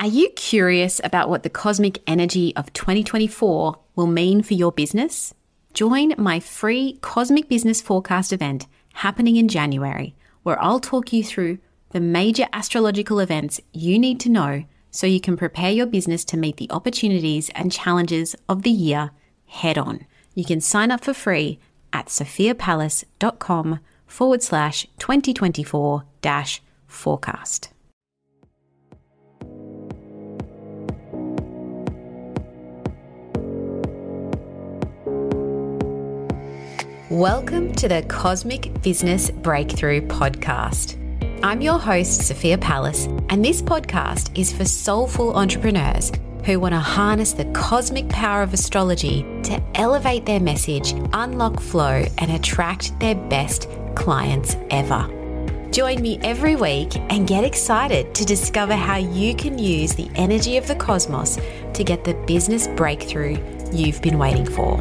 Are you curious about what the cosmic energy of 2024 will mean for your business? Join my free Cosmic Business Forecast event happening in January, where I'll talk you through the major astrological events you need to know so you can prepare your business to meet the opportunities and challenges of the year head on. You can sign up for free at sophiapallas.com forward slash 2024 dash forecast. Welcome to the Cosmic Business Breakthrough Podcast. I'm your host, Sophia Pallas, and this podcast is for soulful entrepreneurs who want to harness the cosmic power of astrology to elevate their message, unlock flow, and attract their best clients ever. Join me every week and get excited to discover how you can use the energy of the cosmos to get the business breakthrough you've been waiting for.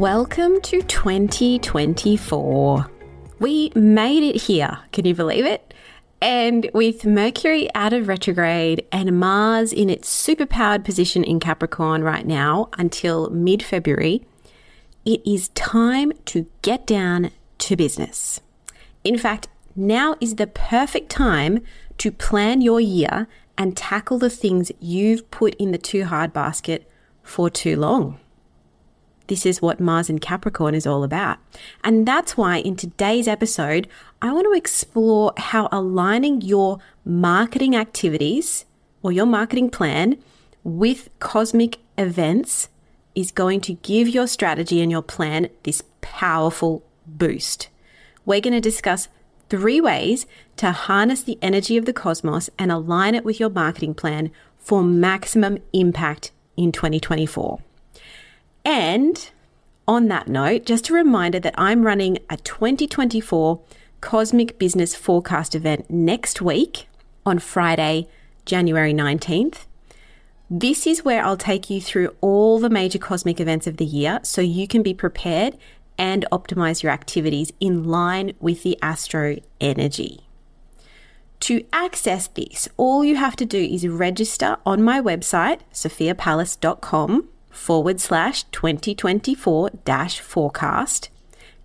Welcome to 2024. We made it here. Can you believe it? And with Mercury out of retrograde and Mars in its superpowered position in Capricorn right now until mid February, it is time to get down to business. In fact, now is the perfect time to plan your year and tackle the things you've put in the too hard basket for too long. This is what Mars in Capricorn is all about. And that's why in today's episode, I want to explore how aligning your marketing activities or your marketing plan with cosmic events is going to give your strategy and your plan this powerful boost. We're going to discuss three ways to harness the energy of the cosmos and align it with your marketing plan for maximum impact in 2024. And on that note, just a reminder that I'm running a 2024 Cosmic Business Forecast event next week on Friday, January 19th. This is where I'll take you through all the major cosmic events of the year so you can be prepared and optimize your activities in line with the astro energy. To access this, all you have to do is register on my website, sophiapallas.com forward slash 2024 dash forecast,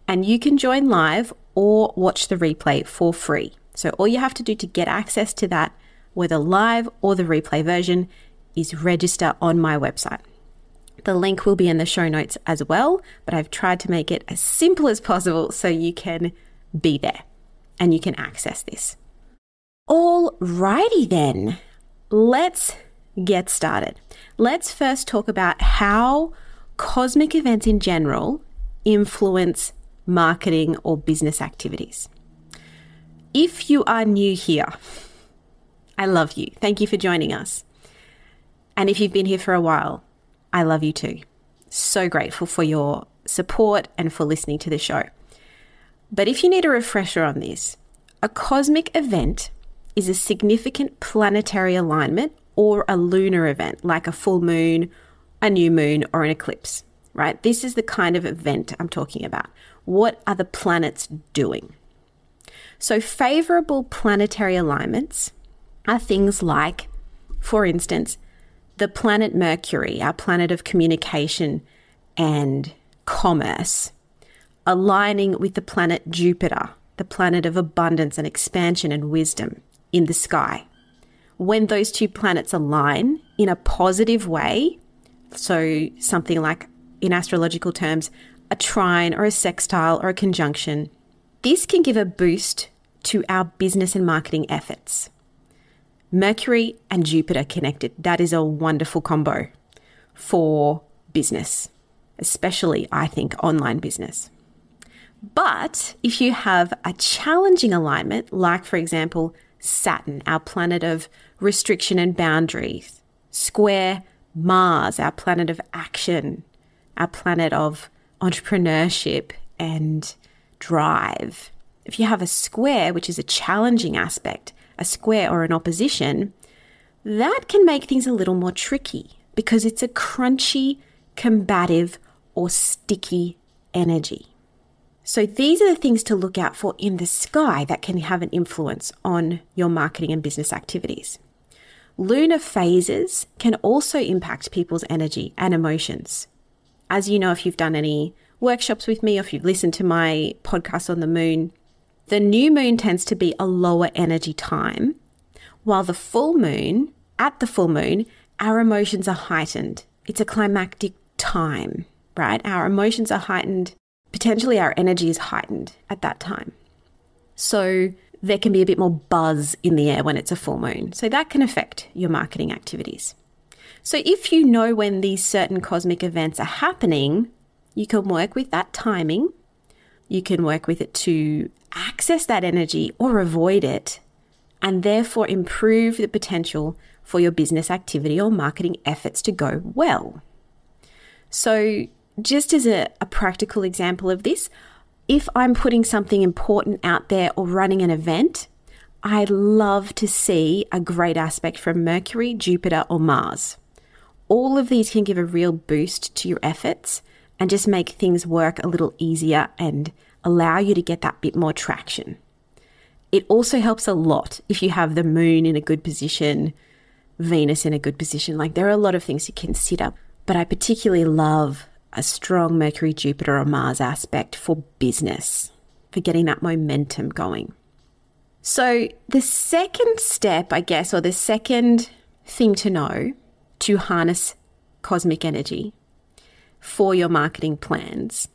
and you can join live or watch the replay for free. So, all you have to do to get access to that, whether live or the replay version, is register on my website. The link will be in the show notes as well, but I've tried to make it as simple as possible so you can be there and you can access this. Alrighty then, let's get started. Let's first talk about how cosmic events in general influence marketing or business activities. If you are new here, I love you. Thank you for joining us. And if you've been here for a while, I love you too. So grateful for your support and for listening to the show. But if you need a refresher on this, a cosmic event is a significant planetary alignment or a lunar event like a full moon, a new moon, or an eclipse, right? This is the kind of event I'm talking about. What are the planets doing? So, favorable planetary alignments are things like, for instance, the planet Mercury, our planet of communication and commerce, aligning with the planet Jupiter, the planet of abundance and expansion and wisdom in the sky when those two planets align in a positive way, so something like in astrological terms, a trine or a sextile or a conjunction, this can give a boost to our business and marketing efforts. Mercury and Jupiter connected, that is a wonderful combo for business, especially, I think, online business. But if you have a challenging alignment, like, for example, Saturn, our planet of restriction and boundaries, square Mars, our planet of action, our planet of entrepreneurship and drive. If you have a square, which is a challenging aspect, a square or an opposition, that can make things a little more tricky because it's a crunchy, combative, or sticky energy. So these are the things to look out for in the sky that can have an influence on your marketing and business activities. Lunar phases can also impact people's energy and emotions. As you know, if you've done any workshops with me or if you've listened to my podcast on the moon, the new moon tends to be a lower energy time, while the full moon, at the full moon, our emotions are heightened. It's a climactic time, right? Our emotions are heightened potentially our energy is heightened at that time. So there can be a bit more buzz in the air when it's a full moon. So that can affect your marketing activities. So if you know when these certain cosmic events are happening, you can work with that timing. You can work with it to access that energy or avoid it, and therefore improve the potential for your business activity or marketing efforts to go well. So, just as a, a practical example of this, if I'm putting something important out there or running an event, I love to see a great aspect from Mercury, Jupiter, or Mars. All of these can give a real boost to your efforts and just make things work a little easier and allow you to get that bit more traction. It also helps a lot if you have the moon in a good position, Venus in a good position. Like there are a lot of things to consider, but I particularly love a strong Mercury, Jupiter, or Mars aspect for business, for getting that momentum going. So, the second step, I guess, or the second thing to know to harness cosmic energy for your marketing plans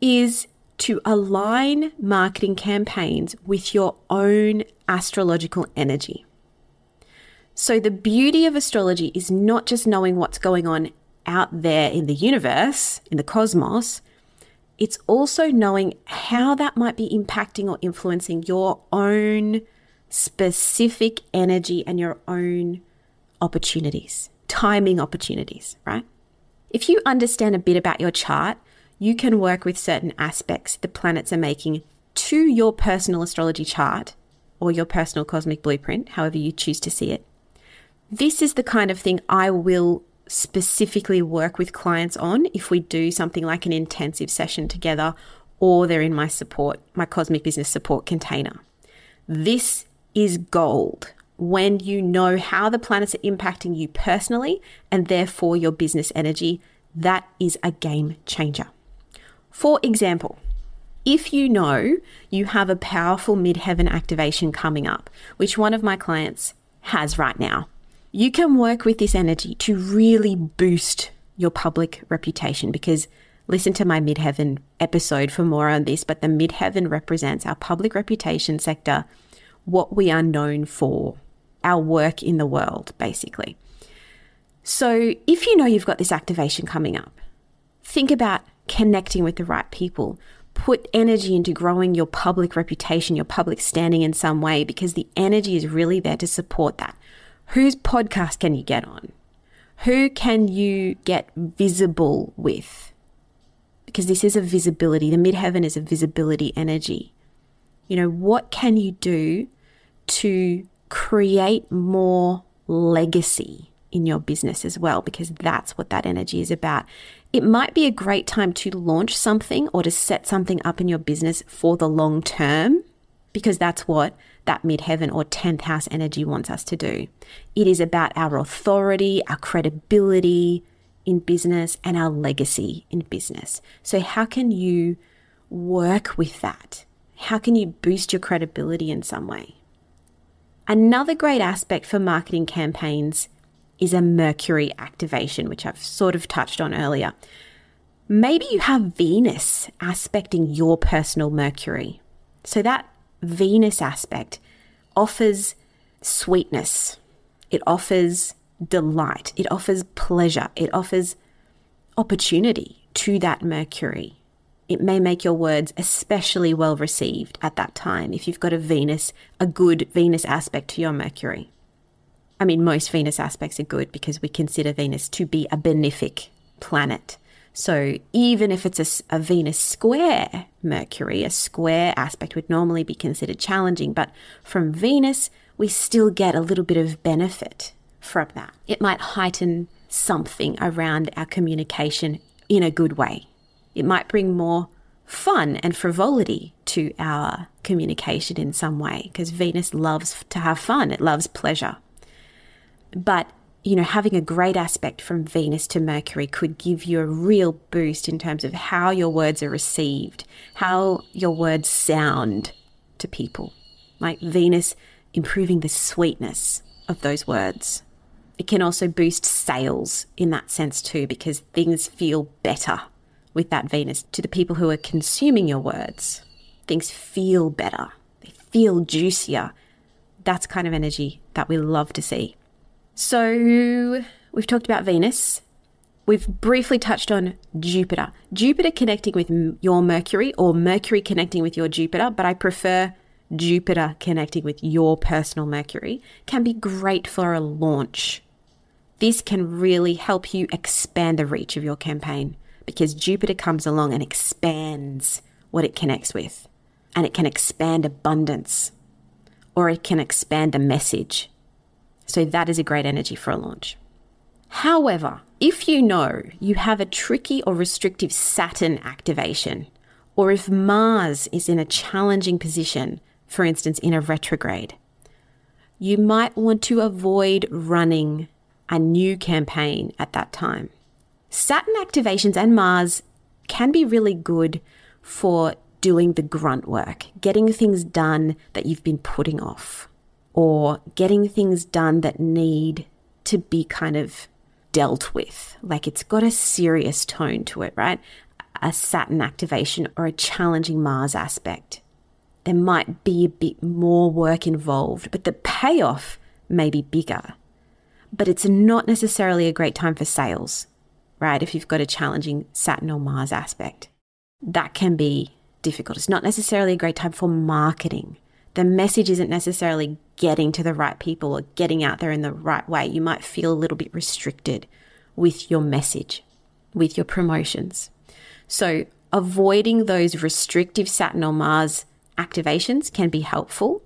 is to align marketing campaigns with your own astrological energy. So, the beauty of astrology is not just knowing what's going on out there in the universe, in the cosmos, it's also knowing how that might be impacting or influencing your own specific energy and your own opportunities, timing opportunities, right? If you understand a bit about your chart, you can work with certain aspects the planets are making to your personal astrology chart or your personal cosmic blueprint, however you choose to see it. This is the kind of thing I will specifically work with clients on if we do something like an intensive session together or they're in my support, my cosmic business support container. This is gold when you know how the planets are impacting you personally and therefore your business energy. That is a game changer. For example, if you know you have a powerful midheaven activation coming up, which one of my clients has right now, you can work with this energy to really boost your public reputation because listen to my midheaven episode for more on this but the midheaven represents our public reputation sector what we are known for our work in the world basically. So if you know you've got this activation coming up think about connecting with the right people. Put energy into growing your public reputation your public standing in some way because the energy is really there to support that Whose podcast can you get on? Who can you get visible with? Because this is a visibility, the midheaven is a visibility energy. You know, what can you do to create more legacy in your business as well? Because that's what that energy is about. It might be a great time to launch something or to set something up in your business for the long term, because that's what that midheaven or 10th house energy wants us to do. It is about our authority, our credibility in business, and our legacy in business. So, how can you work with that? How can you boost your credibility in some way? Another great aspect for marketing campaigns is a Mercury activation, which I've sort of touched on earlier. Maybe you have Venus aspecting your personal Mercury. So that Venus aspect offers sweetness, it offers delight, it offers pleasure, it offers opportunity to that Mercury. It may make your words especially well received at that time if you've got a Venus, a good Venus aspect to your Mercury. I mean, most Venus aspects are good because we consider Venus to be a benefic planet. So even if it's a, a, Venus square Mercury, a square aspect would normally be considered challenging, but from Venus, we still get a little bit of benefit from that. It might heighten something around our communication in a good way. It might bring more fun and frivolity to our communication in some way because Venus loves to have fun, it loves pleasure. But you know, having a great aspect from Venus to Mercury could give you a real boost in terms of how your words are received, how your words sound to people. Like Venus improving the sweetness of those words. It can also boost sales in that sense too, because things feel better with that Venus to the people who are consuming your words. Things feel better, they feel juicier. That's kind of energy that we love to see. So, we've talked about Venus. We've briefly touched on Jupiter. Jupiter connecting with your Mercury or Mercury connecting with your Jupiter, but I prefer Jupiter connecting with your personal Mercury can be great for a launch. This can really help you expand the reach of your campaign because Jupiter comes along and expands what it connects with. And it can expand abundance or it can expand the message. So that is a great energy for a launch. However, if you know you have a tricky or restrictive Saturn activation, or if Mars is in a challenging position, for instance, in a retrograde, you might want to avoid running a new campaign at that time. Saturn activations and Mars can be really good for doing the grunt work, getting things done that you've been putting off, or getting things done that need to be kind of dealt with. Like it's got a serious tone to it, right? A Saturn activation or a challenging Mars aspect. There might be a bit more work involved, but the payoff may be bigger. But it's not necessarily a great time for sales right? If you've got a challenging Saturn or Mars aspect, that can be difficult. It's not necessarily a great time for marketing. The message isn't necessarily getting to the right people or getting out there in the right way. You might feel a little bit restricted with your message, with your promotions. So, avoiding those restrictive Saturn or Mars activations can be helpful.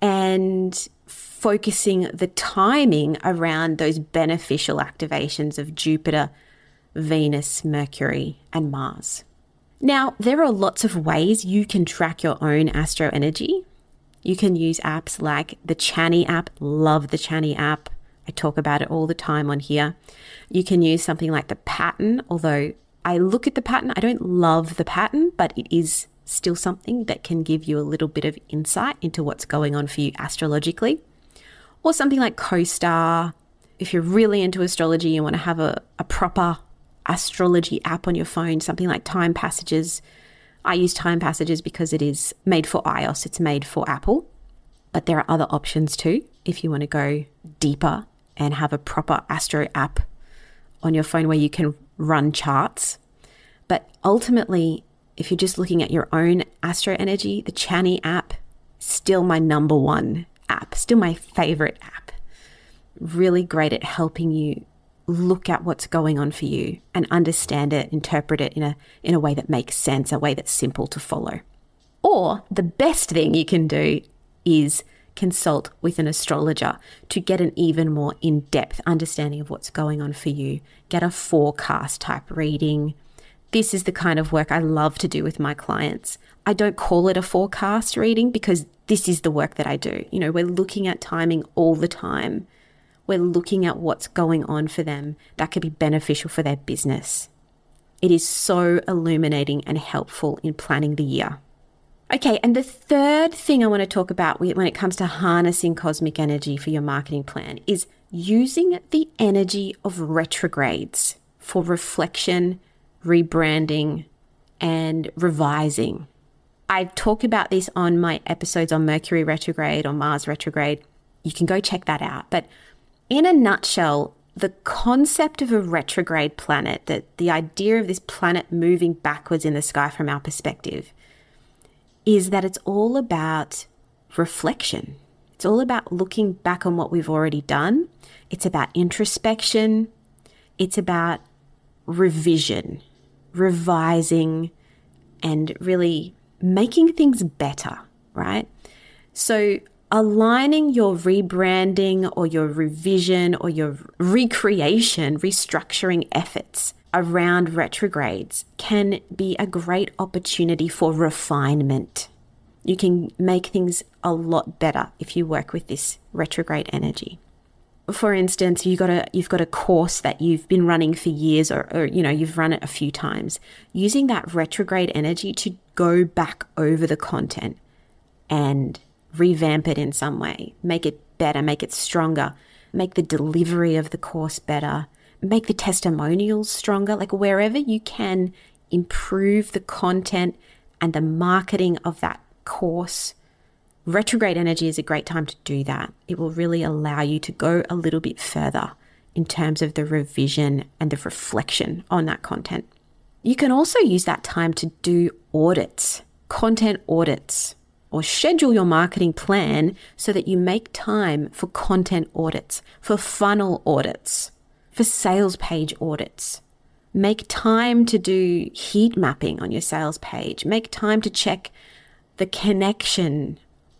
And focusing the timing around those beneficial activations of Jupiter, Venus, Mercury, and Mars. Now, there are lots of ways you can track your own astro energy. You can use apps like the Chani app. Love the Chani app. I talk about it all the time on here. You can use something like the pattern, although I look at the pattern, I don't love the pattern, but it is still something that can give you a little bit of insight into what's going on for you astrologically. Or something like CoStar. If you're really into astrology, you want to have a, a proper astrology app on your phone, something like Time Passages. I use Time Passages because it is made for iOS, it's made for Apple. But there are other options too if you want to go deeper and have a proper astro app on your phone where you can run charts. But ultimately, if you're just looking at your own astro energy, the Chani app, still my number one app, still my favorite app. Really great at helping you look at what's going on for you and understand it, interpret it in a in a way that makes sense, a way that's simple to follow. Or the best thing you can do is consult with an astrologer to get an even more in-depth understanding of what's going on for you. Get a forecast type reading. This is the kind of work I love to do with my clients. I don't call it a forecast reading because this is the work that I do. You know, we're looking at timing all the time we're looking at what's going on for them that could be beneficial for their business. It is so illuminating and helpful in planning the year. Okay, and the third thing I want to talk about when it comes to harnessing cosmic energy for your marketing plan is using the energy of retrogrades for reflection, rebranding, and revising. I've talked about this on my episodes on Mercury retrograde or Mars retrograde. You can go check that out. But in a nutshell, the concept of a retrograde planet, that the idea of this planet moving backwards in the sky from our perspective, is that it's all about reflection. It's all about looking back on what we've already done. It's about introspection. It's about revision, revising, and really making things better, right? So aligning your rebranding or your revision or your recreation, restructuring efforts around retrogrades can be a great opportunity for refinement. You can make things a lot better if you work with this retrograde energy. For instance, you got a you've got a course that you've been running for years or, or you know you've run it a few times. Using that retrograde energy to go back over the content and revamp it in some way, make it better, make it stronger, make the delivery of the course better, make the testimonials stronger, like wherever you can improve the content and the marketing of that course. Retrograde energy is a great time to do that. It will really allow you to go a little bit further in terms of the revision and the reflection on that content. You can also use that time to do audits, content audits or schedule your marketing plan so that you make time for content audits, for funnel audits, for sales page audits. Make time to do heat mapping on your sales page. Make time to check the connection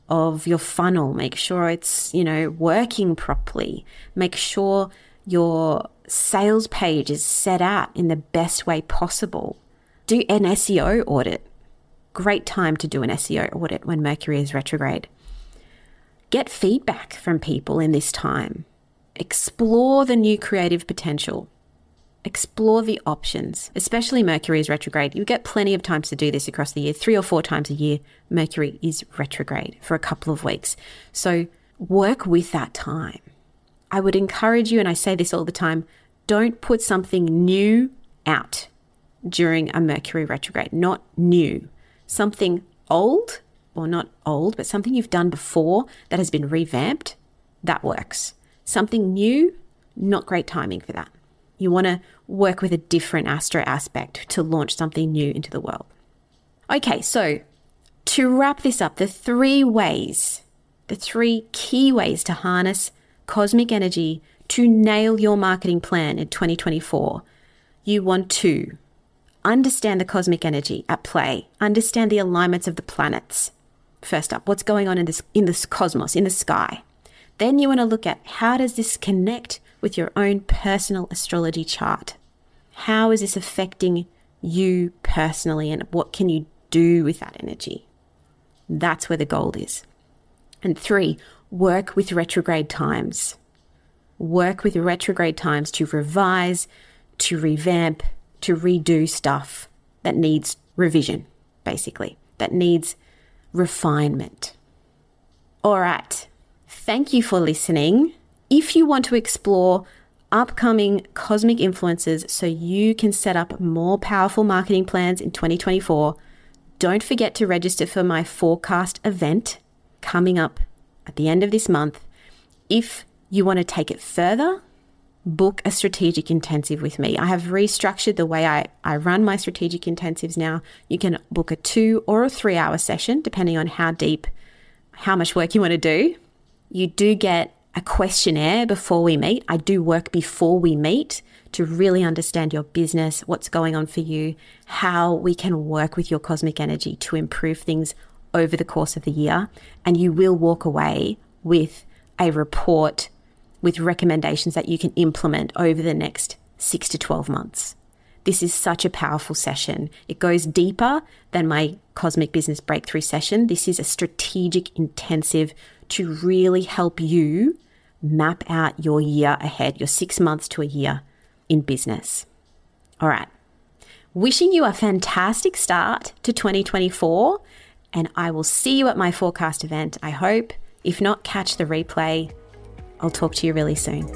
of your funnel. Make sure it's, you know, working properly. Make sure your sales page is set out in the best way possible. Do an SEO audit great time to do an SEO audit when Mercury is retrograde. Get feedback from people in this time. Explore the new creative potential. Explore the options, especially Mercury is retrograde. You get plenty of times to do this across the year. Three or four times a year, Mercury is retrograde for a couple of weeks. So work with that time. I would encourage you, and I say this all the time don't put something new out during a Mercury retrograde, not new something old, or not old, but something you've done before that has been revamped, that works. Something new, not great timing for that. You want to work with a different astro aspect to launch something new into the world. Okay, so to wrap this up, the three ways, the three key ways to harness cosmic energy to nail your marketing plan in 2024. You want to understand the cosmic energy at play, understand the alignments of the planets. First up, what's going on in this in this cosmos, in the sky. Then you want to look at how does this connect with your own personal astrology chart? How is this affecting you personally and what can you do with that energy? That's where the gold is. And three, work with retrograde times. Work with retrograde times to revise, to revamp, to redo stuff that needs revision, basically, that needs refinement. All right. Thank you for listening. If you want to explore upcoming cosmic influences so you can set up more powerful marketing plans in 2024, don't forget to register for my forecast event coming up at the end of this month. If you want to take it further, book a strategic intensive with me. I have restructured the way I, I run my strategic intensives now. You can book a two or a three hour session, depending on how deep, how much work you want to do. You do get a questionnaire before we meet. I do work before we meet to really understand your business, what's going on for you, how we can work with your cosmic energy to improve things over the course of the year. And you will walk away with a report with recommendations that you can implement over the next six to 12 months. This is such a powerful session. It goes deeper than my Cosmic Business Breakthrough session. This is a strategic intensive to really help you map out your year ahead, your six months to a year in business. All right. Wishing you a fantastic start to 2024, and I will see you at my forecast event, I hope. If not, catch the replay. I'll talk to you really soon.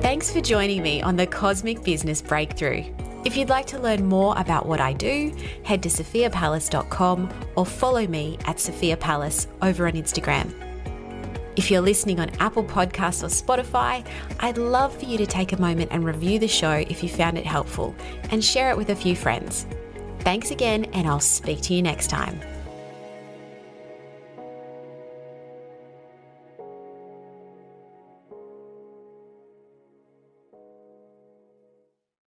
Thanks for joining me on the Cosmic Business Breakthrough. If you'd like to learn more about what I do, head to sophiapallas.com or follow me at Sophia Pallas over on Instagram. If you're listening on Apple Podcasts or Spotify, I'd love for you to take a moment and review the show if you found it helpful and share it with a few friends. Thanks again, and I'll speak to you next time.